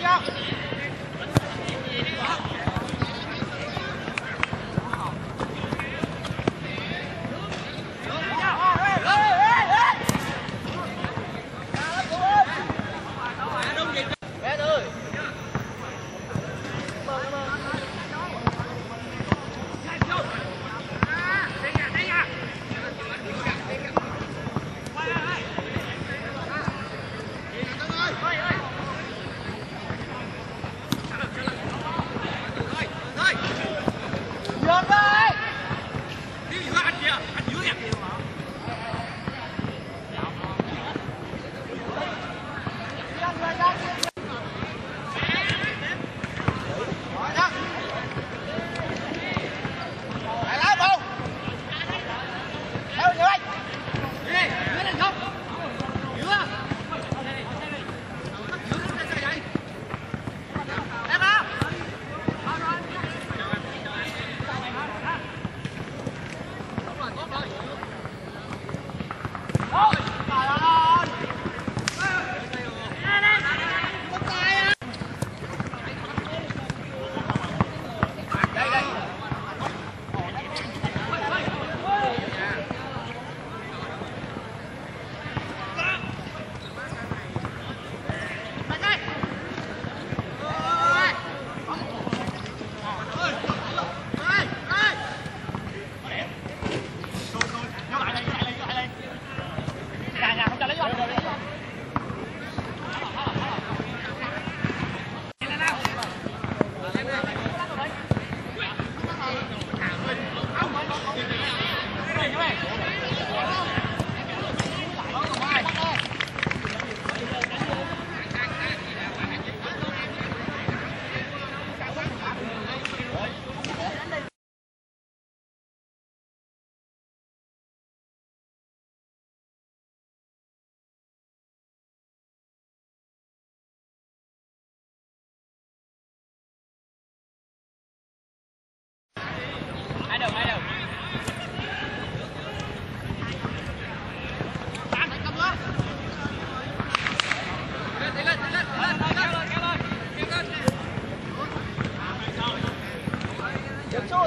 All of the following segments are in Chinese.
よ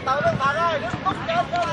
把人打开人工漂不漂亮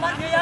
半天呀。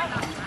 来了。